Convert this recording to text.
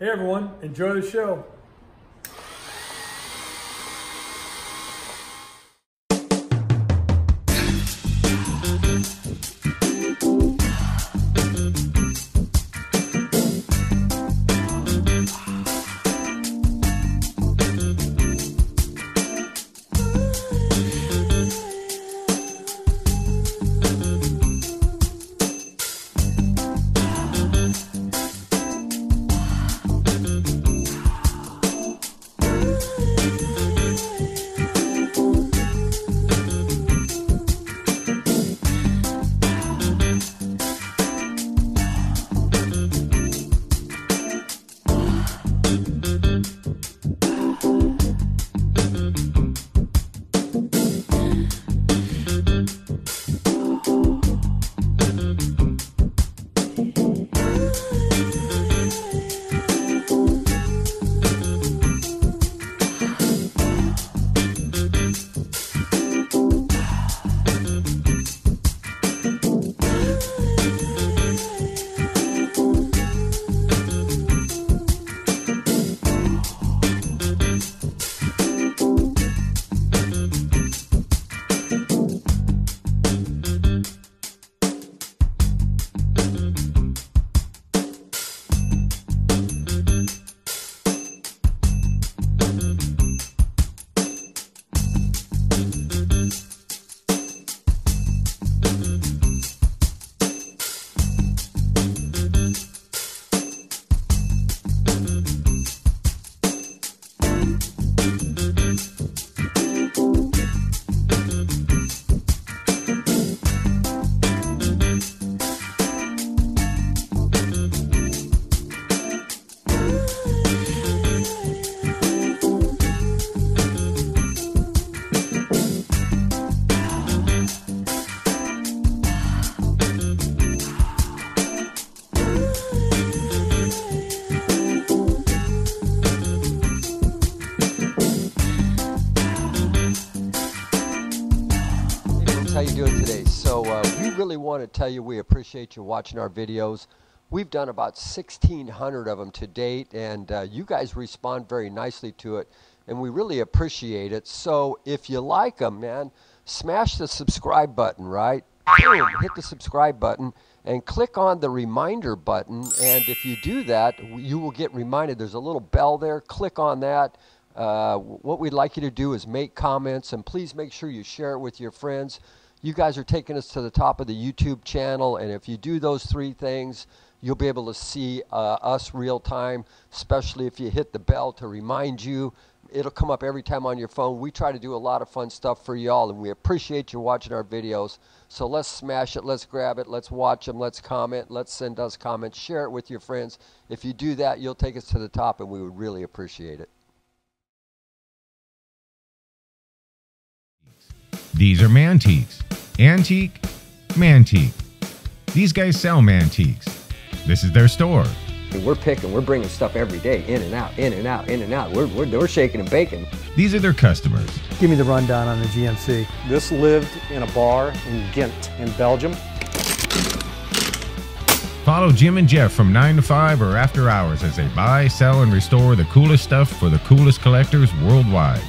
Hey everyone, enjoy the show. You doing today? So uh, we really want to tell you we appreciate you watching our videos. We've done about 1,600 of them to date, and uh, you guys respond very nicely to it, and we really appreciate it. So if you like them, man, smash the subscribe button, right? Boom, hit the subscribe button and click on the reminder button. And if you do that, you will get reminded. There's a little bell there. Click on that. Uh, what we'd like you to do is make comments, and please make sure you share it with your friends you guys are taking us to the top of the YouTube channel, and if you do those three things, you'll be able to see uh, us real time, especially if you hit the bell to remind you. It'll come up every time on your phone. We try to do a lot of fun stuff for y'all, and we appreciate you watching our videos. So let's smash it, let's grab it, let's watch them, let's comment, let's send us comments, share it with your friends. If you do that, you'll take us to the top, and we would really appreciate it. These are Mantiques. Antique, Mantique. These guys sell Mantiques. This is their store. We're picking, we're bringing stuff every day, in and out, in and out, in and out. We're, we're, we're shaking and baking. These are their customers. Give me the rundown on the GMC. This lived in a bar in Ghent, in Belgium. Follow Jim and Jeff from 9 to 5 or after hours as they buy, sell, and restore the coolest stuff for the coolest collectors worldwide.